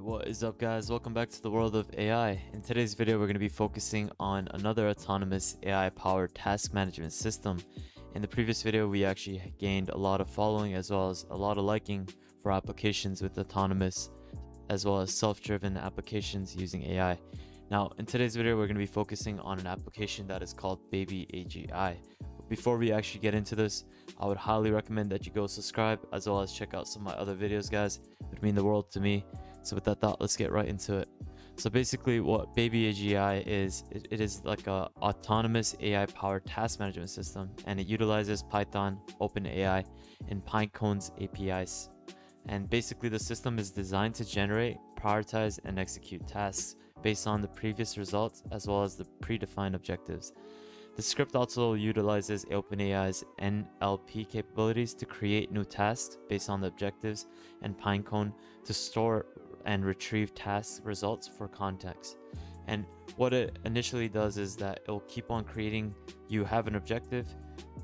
What is up guys? Welcome back to the world of AI. In today's video, we're going to be focusing on another autonomous AI-powered task management system. In the previous video, we actually gained a lot of following as well as a lot of liking for applications with autonomous as well as self-driven applications using AI. Now, in today's video, we're going to be focusing on an application that is called Baby AGI. Before we actually get into this, I would highly recommend that you go subscribe as well as check out some of my other videos, guys. It would mean the world to me. So with that thought, let's get right into it. So basically what Baby AGI is, it, it is like a autonomous AI powered task management system and it utilizes Python, OpenAI, and Pinecone's APIs. And basically the system is designed to generate, prioritize, and execute tasks based on the previous results as well as the predefined objectives. The script also utilizes OpenAI's NLP capabilities to create new tasks based on the objectives and Pinecone to store and retrieve task results for context. And what it initially does is that it will keep on creating, you have an objective,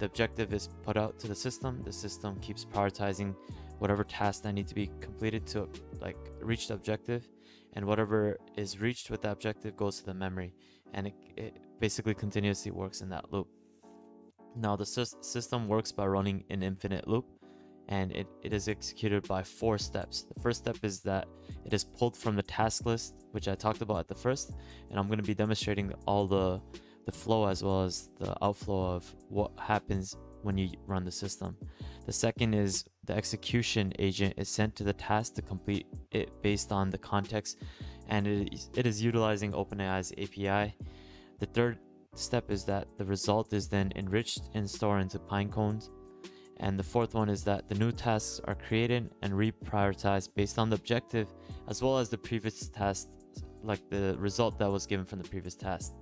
the objective is put out to the system, the system keeps prioritizing whatever tasks that need to be completed to like reach the objective and whatever is reached with the objective goes to the memory and it, it basically continuously works in that loop. Now the system works by running an infinite loop and it, it is executed by four steps. The first step is that it is pulled from the task list, which I talked about at the first, and I'm going to be demonstrating all the, the flow as well as the outflow of what happens when you run the system. The second is the execution agent is sent to the task to complete it based on the context and it is, it is utilizing OpenAI's API. The third step is that the result is then enriched and stored into Pinecones. And the fourth one is that the new tasks are created and reprioritized based on the objective as well as the previous task, like the result that was given from the previous task.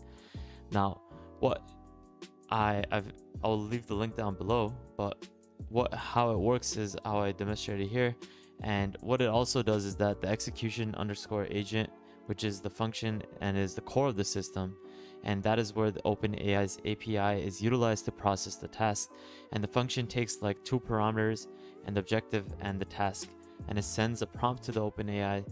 Now, what I I've, I'll leave the link down below, but what how it works is how I demonstrated here. And what it also does is that the execution underscore agent, which is the function and is the core of the system, and that is where the OpenAI's API is utilized to process the task. And the function takes like two parameters, an objective and the task, and it sends a prompt to the OpenAI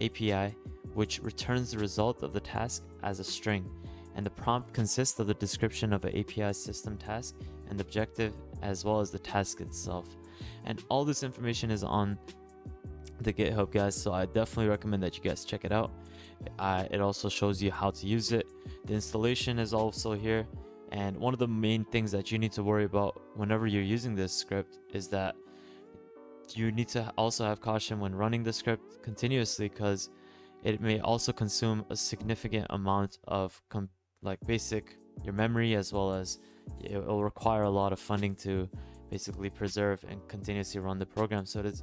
API, which returns the result of the task as a string. And the prompt consists of the description of an API system task and objective as well as the task itself. And all this information is on the GitHub, guys. So I definitely recommend that you guys check it out. Uh, it also shows you how to use it. The installation is also here. And one of the main things that you need to worry about whenever you're using this script is that you need to also have caution when running the script continuously because it may also consume a significant amount of like basic your memory as well as it will require a lot of funding to basically preserve and continuously run the program so it's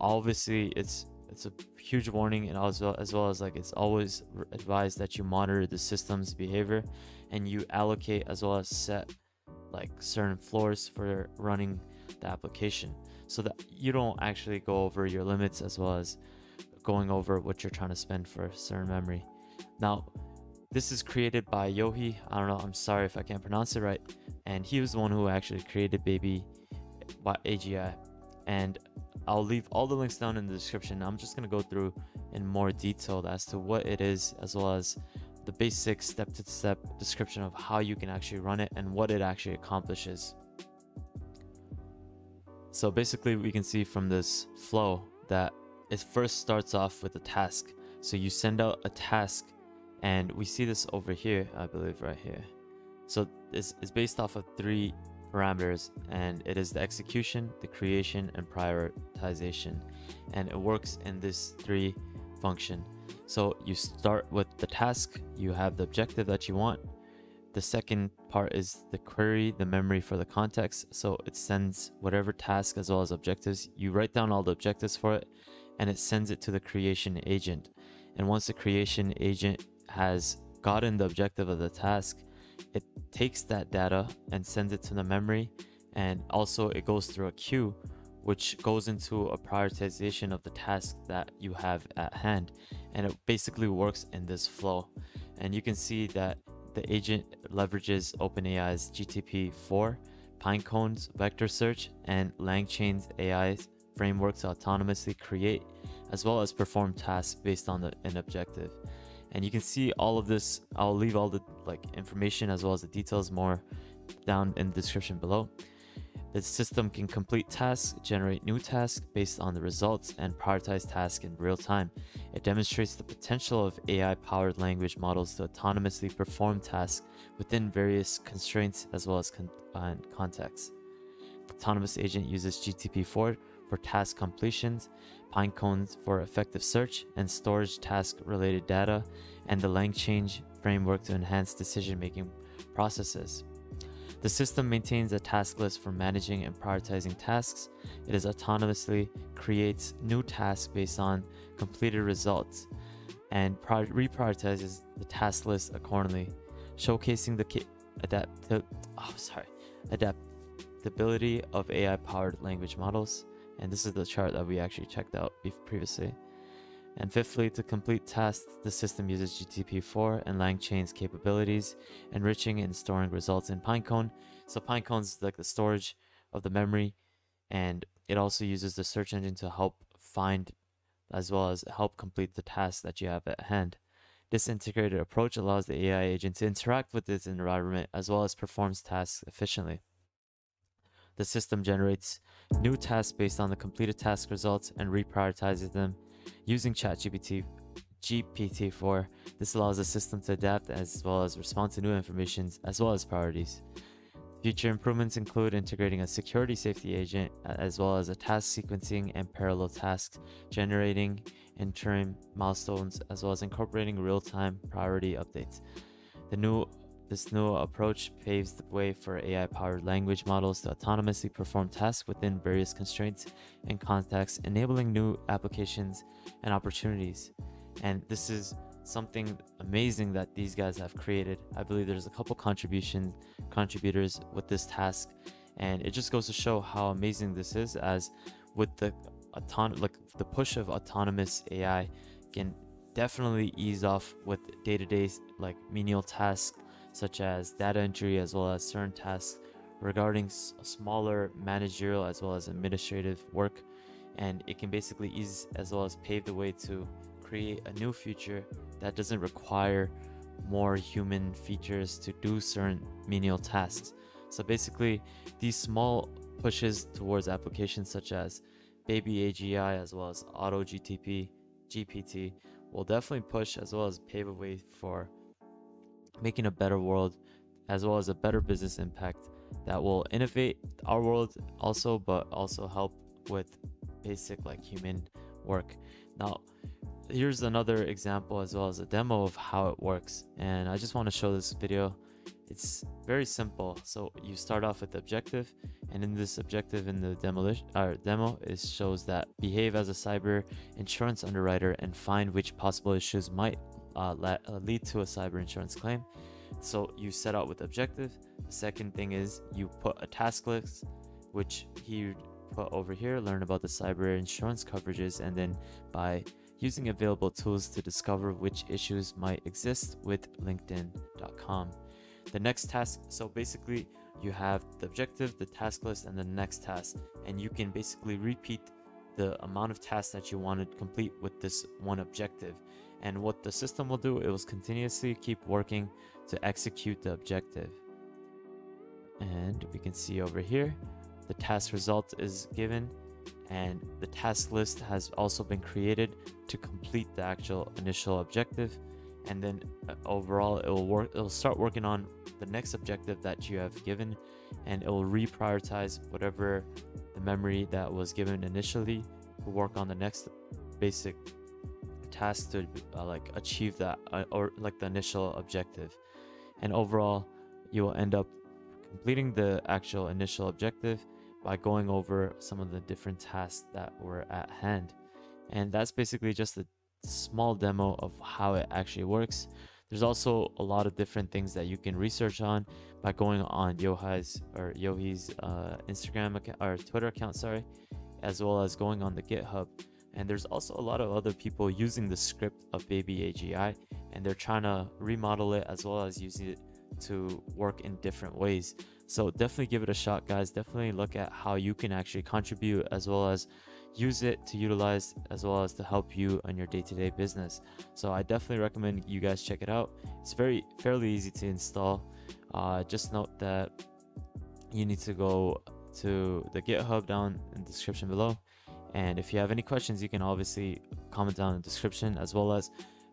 obviously it's it's a huge warning and as well as well as like it's always advised that you monitor the system's behavior and you allocate as well as set like certain floors for running the application so that you don't actually go over your limits as well as going over what you're trying to spend for certain memory. Now this is created by yohi. I don't know i'm sorry if i can't pronounce it right. And he was the one who actually created baby uh, by agi and I'll leave all the links down in the description. I'm just going to go through in more detail as to what it is, as well as the basic step to step description of how you can actually run it and what it actually accomplishes. So basically, we can see from this flow that it first starts off with a task. So you send out a task, and we see this over here, I believe, right here. So this is based off of three parameters and it is the execution, the creation, and prioritization. And it works in this three function. So you start with the task, you have the objective that you want. The second part is the query, the memory for the context. So it sends whatever task as well as objectives. You write down all the objectives for it and it sends it to the creation agent. And once the creation agent has gotten the objective of the task, it takes that data and sends it to the memory and also it goes through a queue which goes into a prioritization of the task that you have at hand and it basically works in this flow and you can see that the agent leverages OpenAI's GTP4, Pinecone's vector search, and LangChain's AI framework to autonomously create as well as perform tasks based on the, an objective. And you can see all of this. I'll leave all the like information as well as the details more down in the description below. The system can complete tasks, generate new tasks based on the results, and prioritize tasks in real time. It demonstrates the potential of AI powered language models to autonomously perform tasks within various constraints as well as con- uh, contexts. The autonomous agent uses GTP4 for task completions, Pinecone for effective search and storage task related data, and the LangChain framework to enhance decision making processes. The system maintains a task list for managing and prioritizing tasks. It is autonomously creates new tasks based on completed results and reprioritizes the task list accordingly, showcasing the adapt oh, sorry, adaptability of AI-powered language models. And this is the chart that we actually checked out previously. And fifthly, to complete tasks, the system uses GTP4 and LangChain's capabilities, enriching and storing results in Pinecone. So Pinecone is like the storage of the memory, and it also uses the search engine to help find as well as help complete the tasks that you have at hand. This integrated approach allows the AI agent to interact with its environment as well as performs tasks efficiently. The system generates new tasks based on the completed task results and reprioritizes them Using ChatGPT GPT-4, this allows the system to adapt as well as respond to new information as well as priorities. Future improvements include integrating a security safety agent as well as a task sequencing and parallel tasks, generating interim milestones as well as incorporating real-time priority updates. The new this new approach paves the way for AI powered language models to autonomously perform tasks within various constraints and contexts, enabling new applications and opportunities. And this is something amazing that these guys have created. I believe there's a couple contribution contributors with this task, and it just goes to show how amazing this is. As with the auton- like the push of autonomous AI, can definitely ease off with day-to-day like menial tasks such as data entry as well as certain tasks regarding smaller managerial as well as administrative work. And it can basically ease as well as pave the way to create a new future that doesn't require more human features to do certain menial tasks. So basically these small pushes towards applications such as baby agi as well as auto gtp gpt will definitely push as well as pave a way for making a better world as well as a better business impact that will innovate our world also but also help with basic like human work. Now here's another example as well as a demo of how it works and i just want to show this video. It's very simple. So you start off with the objective and in this objective in the demolition or uh, demo it shows that behave as a cyber insurance underwriter and find which possible issues might uh, uh, lead to a cyber insurance claim. So you set out with objective. The second thing is you put a task list, which he put over here, learn about the cyber insurance coverages, and then by using available tools to discover which issues might exist with LinkedIn.com. The next task, so basically you have the objective, the task list, and the next task, and you can basically repeat the amount of tasks that you want to complete with this one objective. And what the system will do, it will continuously keep working to execute the objective. And we can see over here, the task result is given and the task list has also been created to complete the actual initial objective and then uh, overall it will work it will start working on the next objective that you have given and it will reprioritize whatever the memory that was given initially to work on the next basic task to uh, like achieve that uh, or like the initial objective. And overall you will end up completing the actual initial objective by going over some of the different tasks that were at hand. And that's basically just a small demo of how it actually works there's also a lot of different things that you can research on by going on Yohai's or Yohi's uh, Instagram account or Twitter account, sorry, as well as going on the GitHub. And there's also a lot of other people using the script of Baby AGI, and they're trying to remodel it as well as using it to work in different ways. So definitely give it a shot, guys. Definitely look at how you can actually contribute as well as use it to utilize as well as to help you on your day-to-day business. So I definitely recommend you guys check it out. It's very fairly easy to install. Uh, just note that you need to go to the GitHub down in the description below. And if you have any questions, you can obviously comment down in the description as well as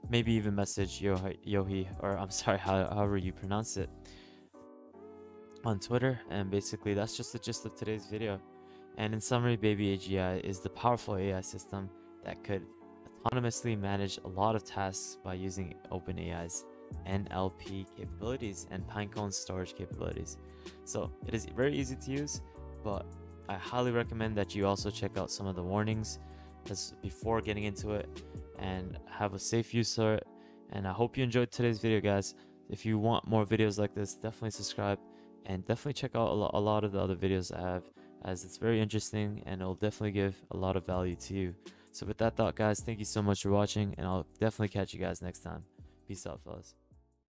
maybe even message Yohi, Yohi or I'm sorry, however you pronounce it on Twitter. And basically, that's just the gist of today's video. And in summary, Baby AGI is the powerful AI system that could autonomously manage a lot of tasks by using OpenAI's NLP capabilities and Pinecone storage capabilities. So it is very easy to use, but I highly recommend that you also check out some of the warnings as before getting into it and have a safe use of it. And I hope you enjoyed today's video, guys. If you want more videos like this, definitely subscribe and definitely check out a lot of the other videos I have as it's very interesting and it'll definitely give a lot of value to you. So with that thought, guys, thank you so much for watching and I'll definitely catch you guys next time. Peace out, fellas.